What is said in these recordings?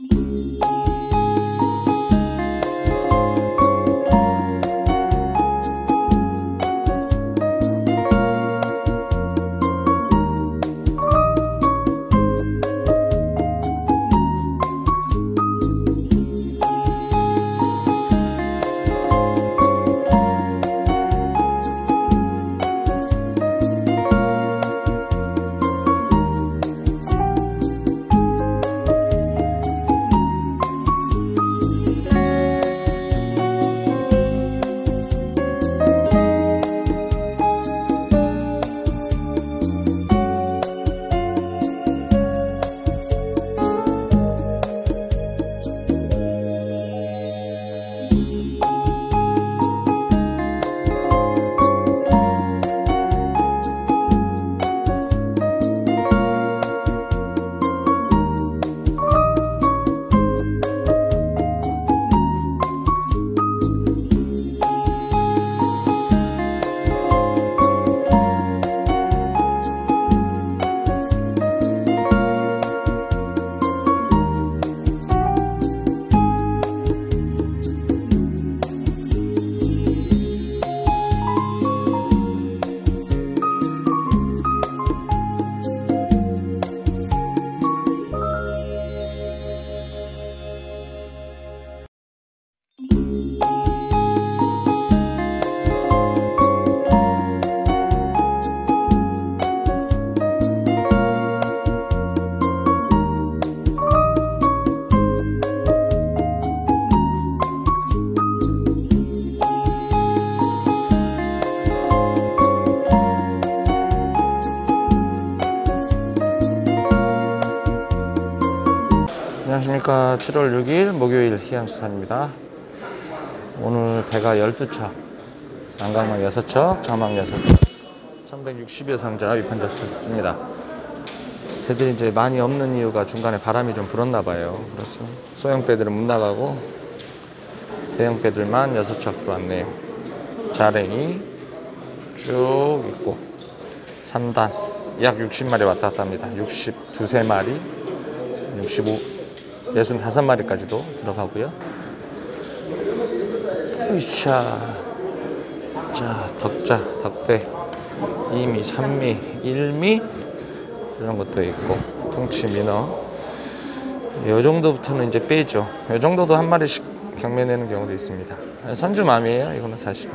Música 안녕하십니까. 7월 6일 목요일 희양수산입니다. 오늘 배가 12척 난강만 6척 자막 6척 1160여 상자 위판 접수했습니다. 배들이 이제 많이 없는 이유가 중간에 바람이 좀 불었나 봐요. 그래서 소형 배들은 못 나가고 대형 배들만 6척 들어왔네요. 자랭이 쭉 있고 3단 약 60마리 왔다 갔다 합니다. 62, 3마리 65 65마리까지도 들어가고요. 으쌰. 자, 덕자, 덕대, 이미, 삼미, 일미 이런 것도 있고 통치 민어. 이 정도부터는 이제 빼죠. 이 정도도 한 마리씩 경매내는 경우도 있습니다. 선주맘이에요. 이거는 사실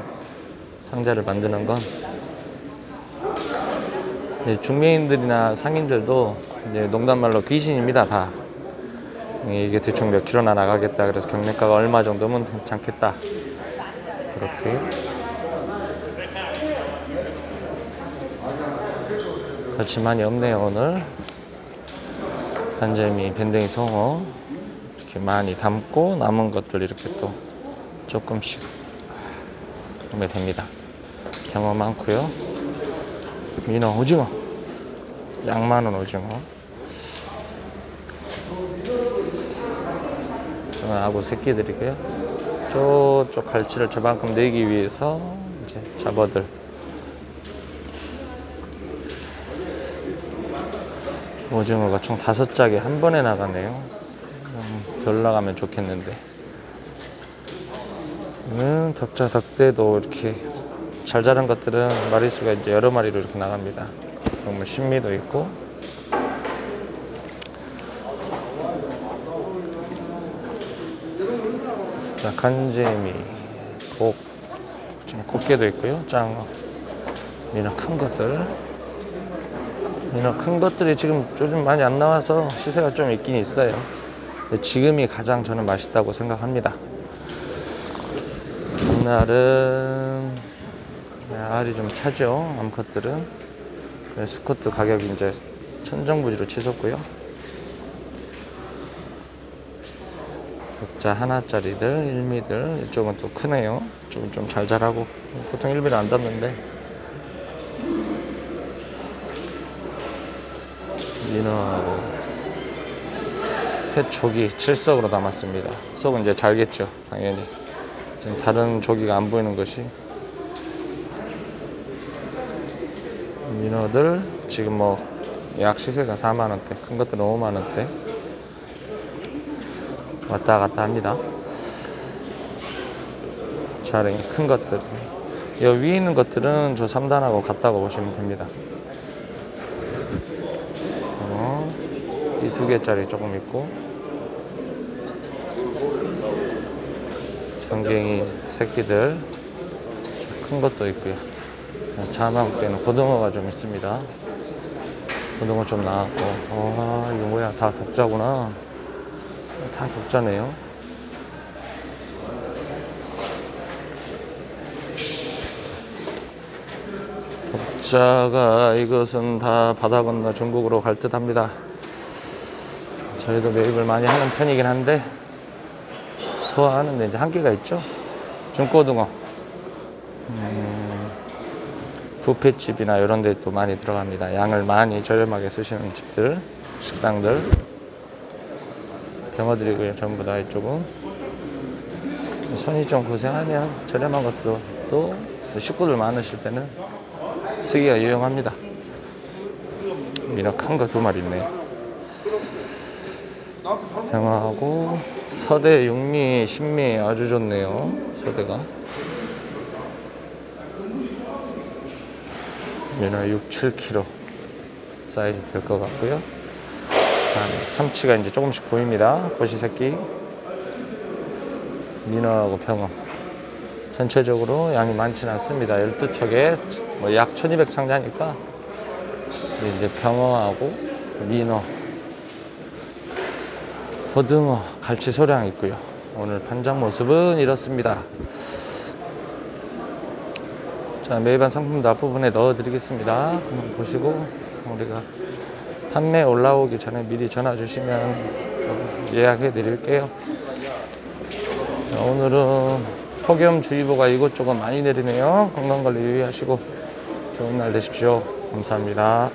상자를 만드는 건 중매인들이나 상인들도 이제 농담말로 귀신입니다. 다 이게 대충 몇 킬로나 나가겠다 그래서 경매가가 얼마 정도면 괜찮겠다. 그렇게. 그렇지 많이 없네요 오늘. 간재미 밴댕이 송어 이렇게 많이 담고 남은 것들 이렇게 또 조금씩 구매됩니다. 경어 많고요. 민어 오징어. 양 많은 오징어 아구 새끼들이고요. 저쪽 갈치를 저만큼 내기 위해서 이제 잡어들 오징어가 총 다섯 짝이 한 번에 나가네요. 음, 덜 나가면 좋겠는데. 음, 덕자 덕대도 이렇게 잘 자란 것들은 마리수가 이제 여러 마리로 이렇게 나갑니다. 정말 신미도 있고 자, 간재미, 복, 지금 곱게도 있고요. 짱어, 민어 큰 것들. 민어 큰 것들이 지금 요즘 많이 안 나와서 시세가 좀 있긴 있어요. 지금이 가장 저는 맛있다고 생각합니다. 오늘은 알이 좀 차죠. 암컷들은. 스코트 가격이 이제 천정부지로 치솟고요. 자 하나짜리들 1미들 이쪽은 또 크네요. 이쪽은 좀 잘 자라고. 보통 1미를 안 닿는데. 민어하고 펫조기 7석으로 담았습니다. 속은 이제 잘겠죠 당연히. 지금 다른 조기가 안 보이는 것이. 민어들 지금 뭐 약 시세가 4만원대 큰 것들은 5만원대 왔다 갔다 합니다. 자랭이 큰 것들. 이 위에 있는 것들은 저 3단하고 같다고 보시면 됩니다. 어, 이 두 개짜리 조금 있고 전갱이 새끼들 큰 것도 있고요. 자망대는 고등어가 좀 있습니다. 고등어 좀 나왔고, 와 이거 뭐야 다 독자구나. 다 독자네요. 독자가 이것은 다 바다 건너 중국으로 갈 듯 합니다. 저희도 매입을 많이 하는 편이긴 한데 소화하는데 이제 한계가 있죠. 중고등어. 음, 부페집이나 이런 데 또 많이 들어갑니다. 양을 많이 저렴하게 쓰시는 집들, 식당들. 병어들이고요. 전부 다 이쪽은. 손이 좀 고생하면 저렴한 것도 또 식구들 많으실 때는 쓰기가 유용합니다. 민어 큰거 두 마리 있네요. 병어하고 서대 육미, 신미 아주 좋네요. 서대가. 민어 6, 7kg 사이즈 될 것 같고요. 자, 삼치가 이제 조금씩 보입니다. 보시 새끼. 민어하고 병어. 전체적으로 양이 많지는 않습니다. 12척에 뭐 약 1200 상자니까 이제 병어하고 민어, 고등어, 갈치 소량 있고요. 오늘 판장 모습은 이렇습니다. 자, 매입한 상품도 앞부분에 넣어 드리겠습니다. 한번 보시고 우리가 판매 올라오기 전에 미리 전화 주시면 예약해 드릴게요. 자, 오늘은 폭염주의보가 이곳저곳 많이 내리네요. 건강관리 유의하시고 좋은 날 되십시오. 감사합니다.